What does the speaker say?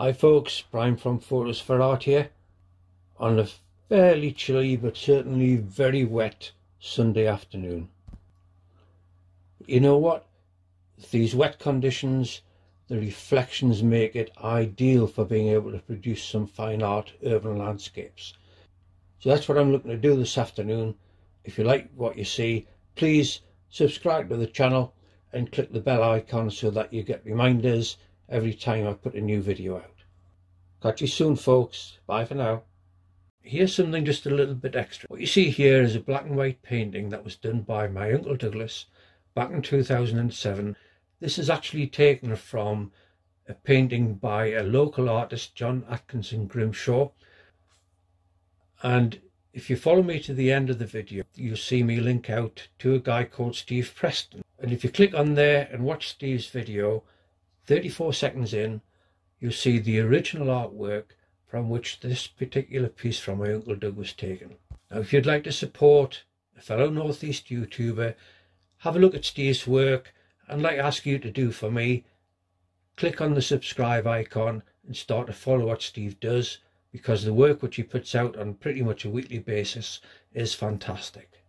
Hi folks, Brian from Fotos For Art here on a fairly chilly but certainly very wet Sunday afternoon. You know what? These wet conditions, the reflections make it ideal for being able to produce some fine art urban landscapes. So that's what I'm looking to do this afternoon. If you like what you see, please subscribe to the channel and click the bell icon so that you get reminders every time I put a new video out. Catch you soon folks. Bye for now. Here's something just a little bit extra. What you see here is a black and white painting that was done by my uncle Douglas back in 2007. This is actually taken from a painting by a local artist, John Atkinson Grimshaw. And if you follow me to the end of the video, you'll see me link out to a guy called Steve Preston. And if you click on there and watch Steve's video, 34 seconds in, you'll see the original artwork from which this particular piece from my Uncle Doug was taken. Now if you'd like to support a fellow Northeast YouTuber, have a look at Steve's work and like I ask you to do for me, click on the subscribe icon and start to follow what Steve does because the work which he puts out on pretty much a weekly basis is fantastic.